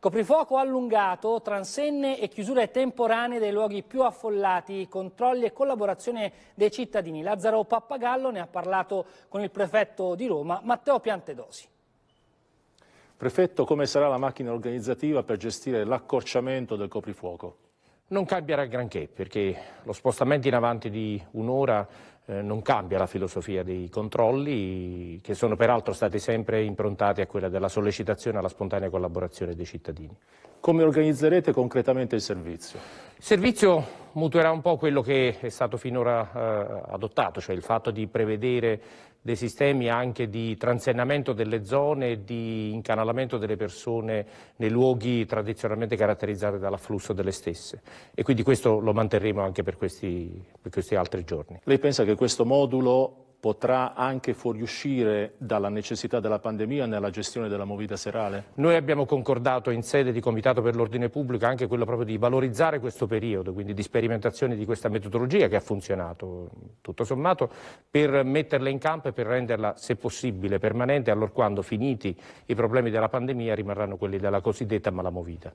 Coprifuoco allungato, transenne e chiusure temporanee dei luoghi più affollati, controlli e collaborazione dei cittadini. Lazzaro Pappagallo ne ha parlato con il prefetto di Roma, Matteo Piantedosi. Prefetto, come sarà la macchina organizzativa per gestire l'accorciamento del coprifuoco? Non cambierà granché perché lo spostamento in avanti di un'ora eh, non cambia la filosofia dei controlli che sono peraltro stati sempre improntati a quella della sollecitazione alla spontanea collaborazione dei cittadini. Come organizzerete concretamente il servizio? Il servizio mutuerà un po' quello che è stato finora eh, adottato, cioè il fatto di prevedere dei sistemi anche di transennamento delle zone e di incanalamento delle persone nei luoghi tradizionalmente caratterizzati dall'afflusso delle stesse e quindi questo lo manterremo anche per questi, per questi altri giorni. Lei pensa che questo modulo potrà anche fuoriuscire dalla necessità della pandemia nella gestione della movita serale? Noi abbiamo concordato in sede di Comitato per l'Ordine Pubblico anche quello proprio di valorizzare questo periodo, quindi di sperimentazione di questa metodologia che ha funzionato tutto sommato, per metterla in campo e per renderla, se possibile, permanente, allora quando finiti i problemi della pandemia rimarranno quelli della cosiddetta malamovita.